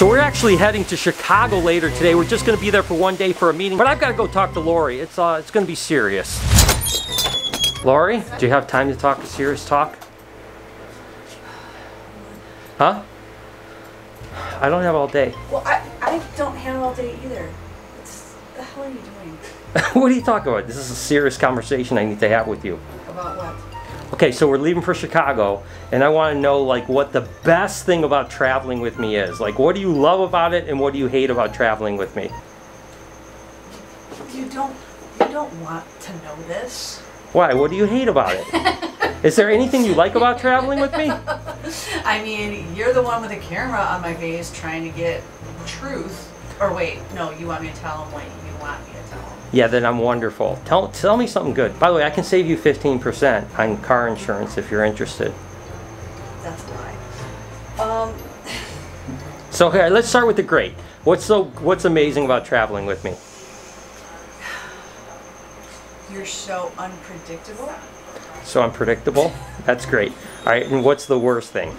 So we're actually heading to Chicago later today. We're just going to be there for one day for a meeting, but I've got to go talk to Lori. It's uh, it's going to be serious. Lori, do you have time to talk a serious talk? Huh? I don't have all day. Well, I, I don't have all day either. What's the hell are you doing? what are you talking about? This is a serious conversation I need to have with you. About what? Okay, so we're leaving for Chicago, and I want to know like what the best thing about traveling with me is. Like, what do you love about it, and what do you hate about traveling with me? You don't you don't want to know this. Why? What do you hate about it? is there anything you like about traveling with me? I mean, you're the one with the camera on my face trying to get truth. Or wait, no, you want me to tell him what you want me to tell him. Yeah, then I'm wonderful. Tell tell me something good. By the way, I can save you 15% on car insurance if you're interested. That's lie. Um, So okay, let's start with the great. What's so what's amazing about traveling with me? you're so unpredictable. So unpredictable. That's great. All right, and what's the worst thing?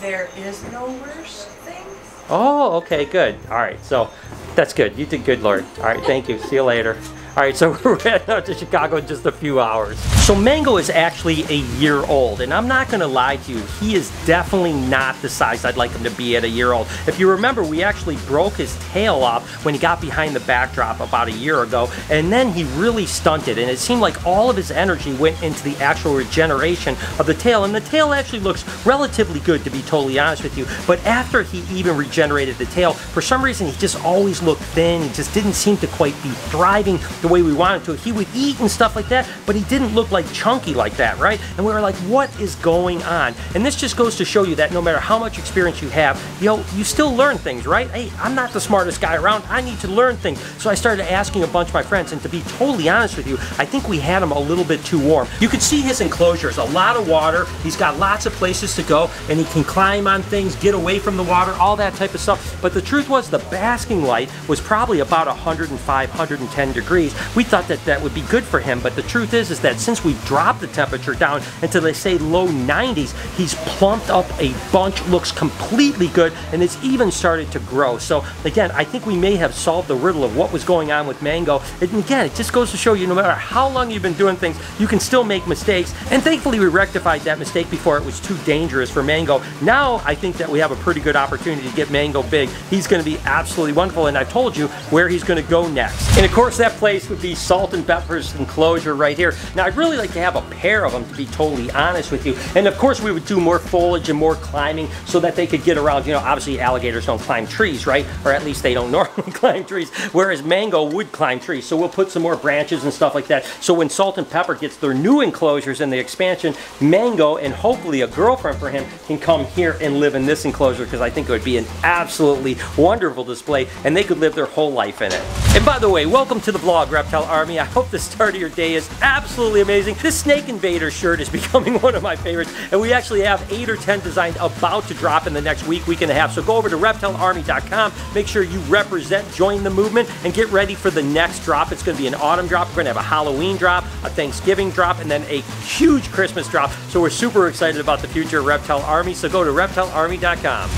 There is no worst thing. Oh, okay, good. All right, so that's good. You did good, Lori. All right, thank you. See you later. All right, so we're heading out to Chicago in just a few hours. So Mango is actually a year old, and I'm not gonna lie to you, he is definitely not the size I'd like him to be at a year old. If you remember, we actually broke his tail off when he got behind the backdrop about a year ago, and then he really stunted, and it seemed like all of his energy went into the actual regeneration of the tail, and the tail actually looks relatively good, to be totally honest with you. But after he even regenerated the tail, for some reason, he just always looked thin. He just didn't seem to quite be thriving the way we wanted to. He would eat and stuff like that, but he didn't look like chunky like that, right? And we were like, what is going on? And this just goes to show you that no matter how much experience you have, you know, you still learn things, right? Hey, I'm not the smartest guy around. I need to learn things. So I started asking a bunch of my friends, and to be totally honest with you, I think we had him a little bit too warm. You can see his enclosures, a lot of water. He's got lots of places to go, and he can climb on things, get away from the water, all that type of stuff. But the truth was, the basking light was probably about 105, 110 degrees. We thought that that would be good for him, but the truth is, is that since we've dropped the temperature down into, they say, low 90s, he's plumped up a bunch, looks completely good, and it's even started to grow. So again, I think we may have solved the riddle of what was going on with Mango. And again, it just goes to show you, no matter how long you've been doing things, you can still make mistakes. And thankfully, we rectified that mistake before it was too dangerous for Mango. Now, I think that we have a pretty good opportunity to get Mango big. He's going to be absolutely wonderful, and I've told you where he's going to go next. And of course, that place would be Salt and Pepper's enclosure right here. Now, I'd really like to have a pair of them, to be totally honest with you. And of course, we would do more foliage and more climbing so that they could get around. You know, obviously, alligators don't climb trees, right? Or at least they don't normally climb trees, whereas Mango would climb trees. So we'll put some more branches and stuff like that. So when Salt and Pepper gets their new enclosures in the expansion, Mango and hopefully a girlfriend for him can come here and live in this enclosure because I think it would be an absolutely wonderful display and they could live their whole life in it. And by the way, welcome to the vlog, Reptile Army. I hope the start of your day is absolutely amazing. This Snake Invader shirt is becoming one of my favorites and we actually have eight or 10 designs about to drop in the next week, week and a half. So go over to reptilearmy.com, make sure you represent, join the movement, and get ready for the next drop. It's going to be an autumn drop. We're going to have a Halloween drop, a Thanksgiving drop, and then a huge Christmas drop. So we're super excited about the future of Reptile Army. So go to reptilearmy.com.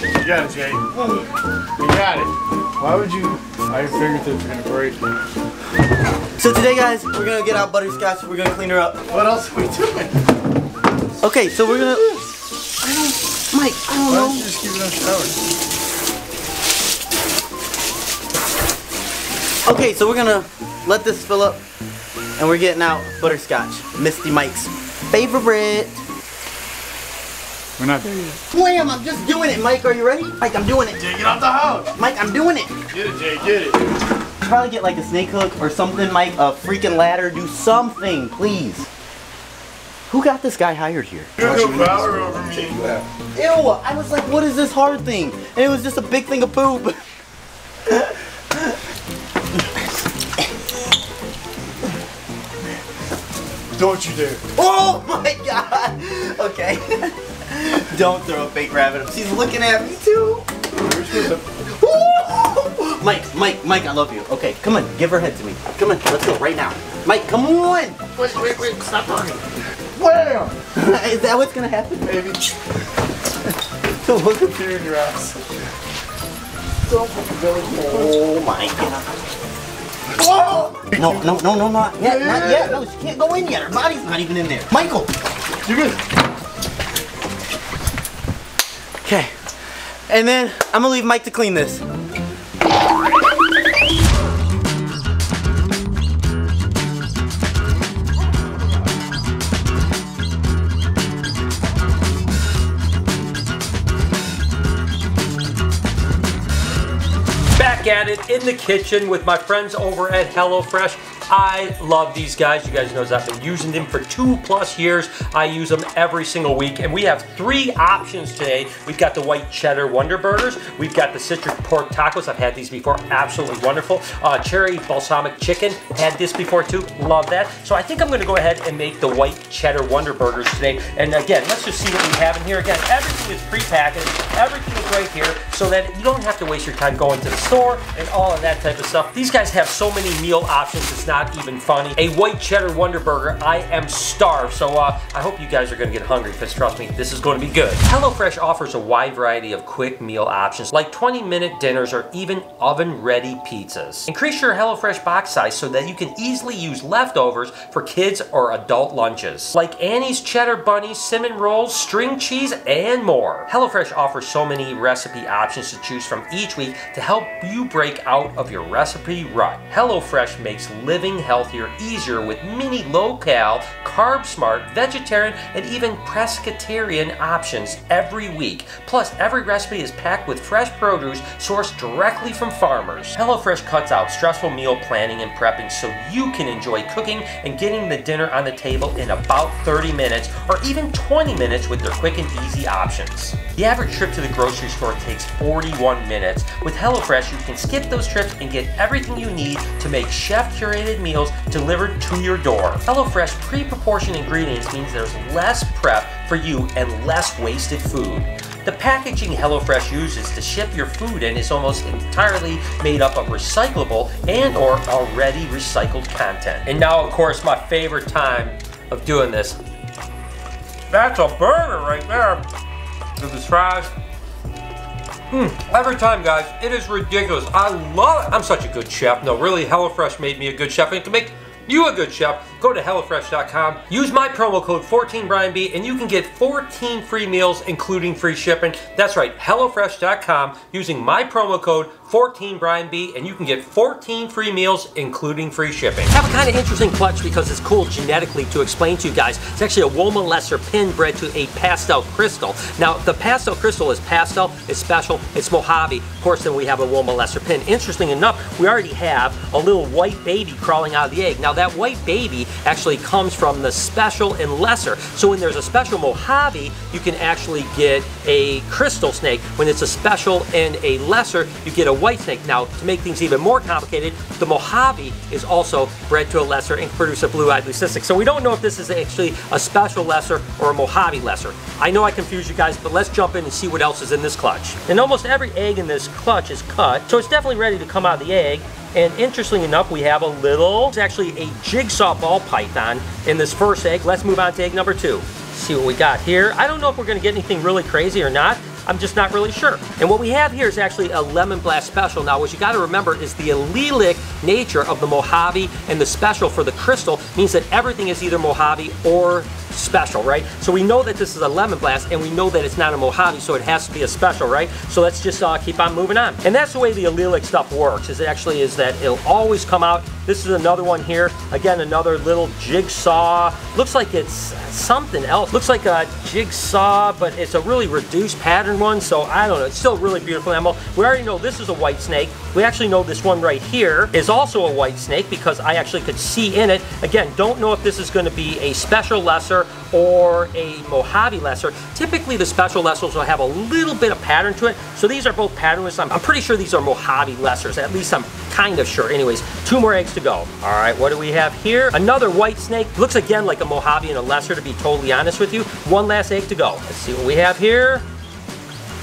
You got it, Jay. You got it. Why would you? I you're gonna break. So today, guys, we're gonna get out butterscotch. We're gonna clean her up. What else are we doing? Okay, so we're gonna. I don't, Mike. I don't Why don't know. you just keep it unshowered? Okay, so we're gonna let this fill up, and we're getting out butterscotch. Misty Mike's favorite. We're not there yet. Wham! I'm just doing it, Mike. Are you ready? Mike, I'm doing it. Jay, get off the house. Mike, I'm doing it. Get it, Jay. Get it. Probably get like a snake hook or something, Mike. A freaking ladder. Do something, please. Who got this guy hired here? You have no power over me. Ew! I was like, what is this hard thing? And it was just a big thing of poop. Don't you dare. Oh my god! Okay. Don't throw a fake rabbit. up. She's looking at me too. You're supposed to. Ooh! Mike, Mike, Mike, I love you. Okay, come on, give her head to me. Come on, let's go right now. Mike, come on! Wait, wait, wait. Stop talking. Wham! Is that what's gonna happen? Maybe. Look at you in your ass. Oh my god. No, no, no, no, not yet, not yet. No, she can't go in yet. Her body's not even in there. Michael. You good? Okay. And then I'm gonna leave Mike to clean this. Back at it in the kitchen with my friends over at HelloFresh. I love these guys. You guys know I've been using them for two plus years. I use them every single week. And we have three options today. We've got the white cheddar Wonder Burgers. We've got the citric pork tacos. I've had these before. Absolutely wonderful. Uh, cherry balsamic chicken. Had this before too. Love that. So I think I'm going to go ahead and make the white cheddar Wonder Burgers today. And again, let's just see what we have in here. Again, everything is prepackaged. Everything is right here so that you don't have to waste your time going to the store and all of that type of stuff. These guys have so many meal options. It's not even funny. A white cheddar Wonder Burger. I am starved. So uh, I hope you guys are to get hungry because trust me, this is to be good. HelloFresh offers a wide variety of quick meal options like 20 minute dinners or even oven ready pizzas. Increase your HelloFresh box size so that you can easily use leftovers for kids or adult lunches. Like Annie's cheddar bunnies, cinnamon rolls, string cheese, and more. HelloFresh offers so many recipe options to choose from each week to help you break out of your recipe rut. HelloFresh makes living healthier easier with many low-cal, carb-smart, vegetarian, and even pescatarian options every week. Plus, every recipe is packed with fresh produce sourced directly from farmers. HelloFresh cuts out stressful meal planning and prepping so you can enjoy cooking and getting the dinner on the table in about 30 minutes or even 20 minutes with their quick and easy options. The average trip to the grocery store takes 41 minutes. With HelloFresh, you can skip those trips and get everything you need to make chef-curated meals delivered to your door. HelloFresh pre-proportioned ingredients means there's less prep for you and less wasted food. The packaging HelloFresh uses to ship your food in is almost entirely made up of recyclable and or already recycled content. And now, of course, my favorite time of doing this. That's a burger right there. With his fries. Mm, every time, guys, it is ridiculous. I love it. I'm such a good chef. No, really, HelloFresh made me a good chef and it can make you a good chef. Go to HelloFresh.com, use my promo code 14BrianB, and you can get 14 free meals, including free shipping. That's right, HelloFresh.com, using my promo code 14BrianB, and you can get 14 free meals, including free shipping. I have a kind of interesting clutch because it's cool genetically to explain to you guys. It's actually a Woma Lesser pin bred to a pastel crystal. Now, the pastel crystal is pastel, it's special, it's Mojave. Of course, then we have a Woma Lesser pin. Interesting enough, we already have a little white baby crawling out of the egg. Now, that white baby actually comes from the special and lesser. So when there's a special Mojave, you can actually get a crystal snake. When it's a special and a lesser, you get a white snake. Now, to make things even more complicated, the Mojave is also bred to a lesser and produce a blue-eyed leucistic. So we don't know if this is actually a special lesser or a Mojave lesser. I know I confused you guys, but let's jump in and see what else is in this clutch. And almost every egg in this clutch is cut, so it's definitely ready to come out of the egg. And interestingly enough, we have a little, it's actually a jigsaw ball python in this first egg. Let's move on to egg number two. See what we got here. I don't know if we're gonna get anything really crazy or not. I'm just not really sure. And what we have here is actually a lemon blast special. Now, what you gotta remember is the allelic nature of the Mojave and the special for the crystal means that everything is either Mojave or special, right? So we know that this is a lemon blast and we know that it's not a Mojave, so it has to be a special, right? So let's just uh, keep on moving on. And that's the way the allelic stuff works, is actually is that it'll always come out. This is another one here. Again, another little jigsaw. Looks like it's something else. Looks like a jigsaw, but it's a really reduced pattern one, so I don't know. It's still really beautiful animal. We already know this is a white snake. We actually know this one right here is also a white snake because I actually could see in it. Again, don't know if this is gonna be a special lesser or a Mojave lesser. Typically the special lessers will have a little bit of pattern to it. So these are both patternless. I'm, I'm pretty sure these are Mojave lessers. At least I'm kind of sure. Anyways, two more eggs to go. All right, what do we have here? Another white snake. Looks again like a Mojave and a lesser to be totally honest with you. One last egg to go. Let's see what we have here.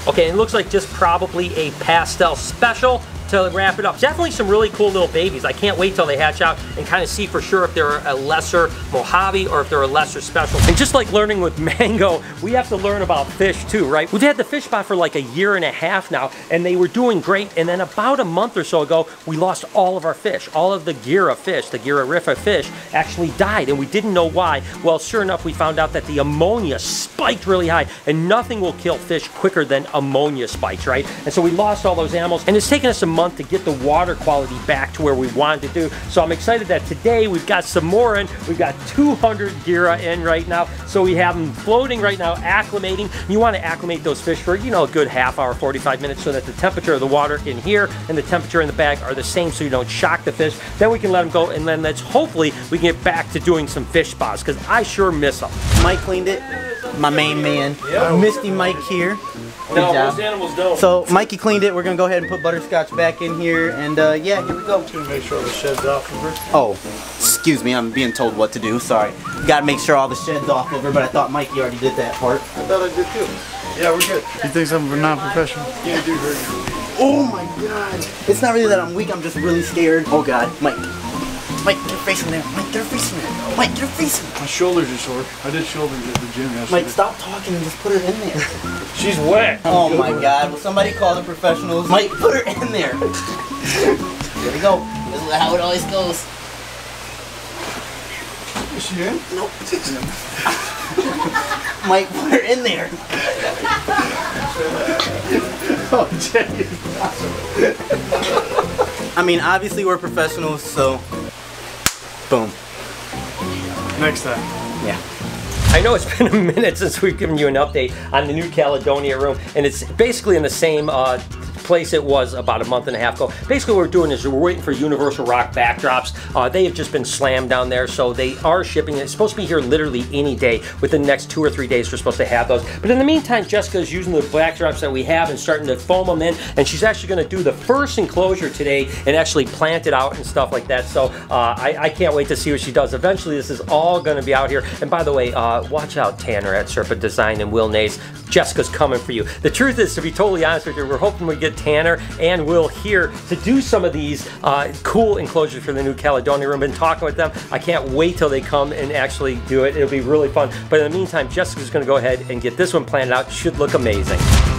Okay, it looks like just probably a pastel special. To wrap it up. Definitely some really cool little babies. I can't wait till they hatch out and kind of see for sure if they're a lesser Mojave or if they're a lesser special. And just like learning with Mango, we have to learn about fish too, right? We've had the fish spot for like a year and a half now, and they were doing great. And then about a month or so ago, we lost all of our fish. All of the Garra fish, the Garra rufa fish, actually died, and we didn't know why. Well, sure enough, we found out that the ammonia spiked really high, and nothing will kill fish quicker than ammonia spikes, right? And so we lost all those animals, and it's taken us a month to get the water quality back to where we wanted to do. So I'm excited that today we've got some more in. We've got 200 Garra in right now, so we have them floating right now, acclimating. You want to acclimate those fish for, you know, a good half hour, 45 minutes, so that the temperature of the water in here and the temperature in the bag are the same so you don't shock the fish. Then we can let them go, and then let's hopefully we can get back to doing some fish spas, because I sure miss them. Mike cleaned it. My main man, Misty Mike here. Good No, job. most animals don't. So Mikey cleaned it. We're gonna go ahead and put butterscotch back in here, and uh, yeah, here we go. Gonna make sure the shed's off of her. Oh, excuse me, I'm being told what to do. Sorry. Got to make sure all the shed's off of her, but I thought Mikey already did that part. I thought I did too. Yeah, we're good. He thinks I'm a non-professional. Yeah, dude, hurt Oh my god. It's not really that I'm weak. I'm just really scared. Oh god, Mike. Mike, get her face in there. Mike, get her face in there. Mike, get her face. My shoulders are sore. I did shoulders at the gym yesterday. Mike, stop talking and just put her in there. She's wet. Oh my god, will somebody call the professionals? Mike, put her in there. There we go. This is how it always goes. Is she in? Nope. Mike, put her in there. Oh, Jay. I mean, obviously we're professionals, so boom. Next time. Yeah. I know it's been a minute since we've given you an update on the New Caledonia room, and it's basically in the same uh, place it was about a month and a half ago. Basically, what we're doing is we're waiting for Universal Rock backdrops. Uh, they have just been slammed down there, so they are shipping. It's supposed to be here literally any day. Within the next two or three days, we're supposed to have those. But in the meantime, Jessica is using the backdrops that we have and starting to foam them in, and she's actually going to do the first enclosure today and actually plant it out and stuff like that. So uh, I, I can't wait to see what she does. Eventually, this is all going to be out here. And by the way, uh, watch out, Tanner at Serpent Design and Will Nays. Jessica's coming for you. The truth is, to be totally honest with you, we're hoping we get Tanner and Will here to do some of these uh, cool enclosures for the new Caledonia room. Been talking with them. I can't wait till they come and actually do it. It'll be really fun. But in the meantime, Jessica's going to go ahead and get this one planned out. Should look amazing.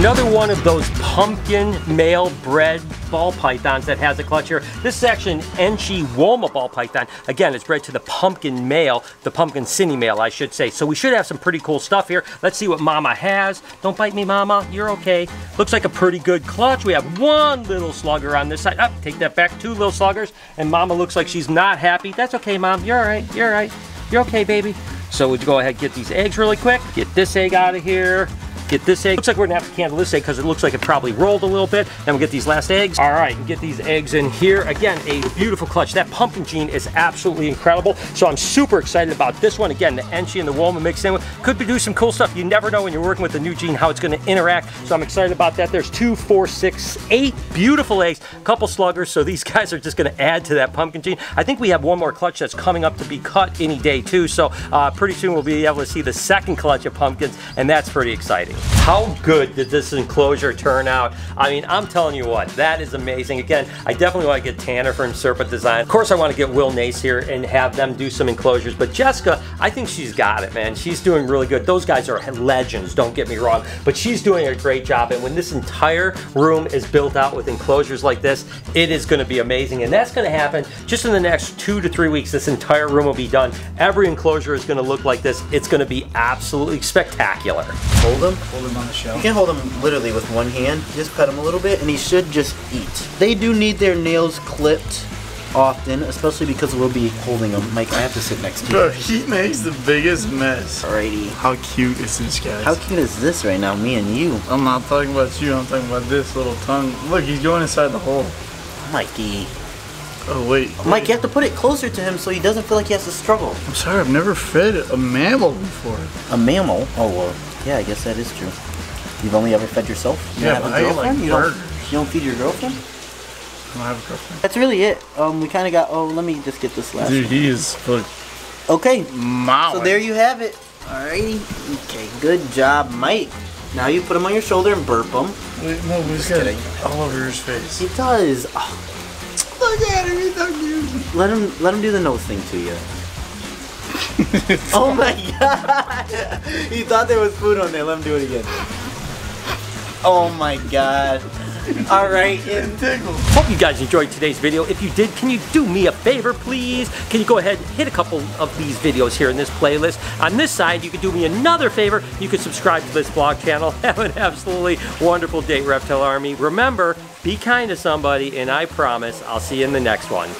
Another one of those pumpkin male bred ball pythons that has a clutch here. This is actually an Enchi Woma ball python. Again, it's bred to the pumpkin male, the pumpkin cine male, I should say. So we should have some pretty cool stuff here. Let's see what Mama has. Don't bite me, Mama. You're okay. Looks like a pretty good clutch. We have one little slugger on this side. Up, take that back. Two little sluggers. And Mama looks like she's not happy. That's okay, Mom. You're all right. You're all right. You're okay, baby. So we'll go ahead and get these eggs really quick. Get this egg out of here. Get this egg. Looks like we're gonna have to candle this egg because it looks like it probably rolled a little bit. Then we'll get these last eggs. All right, and get these eggs in here. Again, a beautiful clutch. That pumpkin gene is absolutely incredible. So I'm super excited about this one. Again, the Enchi and the Woma mixed in with. Could do some cool stuff. You never know when you're working with the new gene how it's gonna interact. So I'm excited about that. There's two, four, six, eight beautiful eggs, a couple sluggers. So these guys are just gonna add to that pumpkin gene. I think we have one more clutch that's coming up to be cut any day too. So uh, pretty soon we'll be able to see the second clutch of pumpkins and that's pretty exciting. How good did this enclosure turn out? I mean, I'm telling you what, that is amazing. Again, I definitely want to get Tanner from Serpent Design. Of course, I want to get Will Nace here and have them do some enclosures, but Jessica, I think she's got it, man. She's doing really good. Those guys are legends, don't get me wrong, but she's doing a great job. And when this entire room is built out with enclosures like this, it is going to be amazing. And that's going to happen just in the next two to three weeks. This entire room will be done. Every enclosure is going to look like this. It's going to be absolutely spectacular. Hold him. Hold him on the shelf. You can hold him literally with one hand. Just pet him a little bit, and he should just eat. They do need their nails clipped often, especially because we'll be holding them. Mike, I have to sit next to you. Bro, he makes the biggest mess. Alrighty. How cute is this guy? How cute is this right now, me and you? I'm not talking about you, I'm talking about this little tongue. Look, he's going inside the hole. Mikey. Oh wait. Mike, you have to put it closer to him so he doesn't feel like he has to struggle. I'm sorry, I've never fed a mammal before. A mammal? Oh well, yeah, I guess that is true. You've only ever fed yourself? You Yeah, don't but have I a eat, girlfriend? like, you, don't, burgers. you don't feed your girlfriend? I don't have a girlfriend. That's really it. Um, we kind of got. Oh, let me just get this last. Dude, one. he is like Okay, mowing. so there you have it. Alrighty. Okay, good job, Mike. Now you put him on your shoulder and burp him. Wait, no, he's got it all over his face. He does. Oh, Look at him, he's so cute. let him let him do the nose thing to you. oh my god! he thought there was food on there. Let him do it again. Oh my god! All right, and Tickle. Hope you guys enjoyed today's video. If you did, can you do me a favor, please? Can you go ahead and hit a couple of these videos here in this playlist? On this side, you could do me another favor. You could subscribe to this vlog channel. Have an absolutely wonderful day, Reptile Army. Remember, be kind to somebody, and I promise I'll see you in the next one.